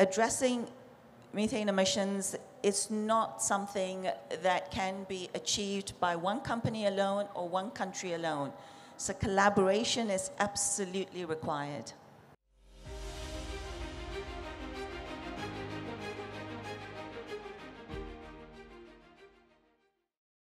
addressing methane emissions is not something that can be achieved by one company alone or one country alone. So collaboration is absolutely required.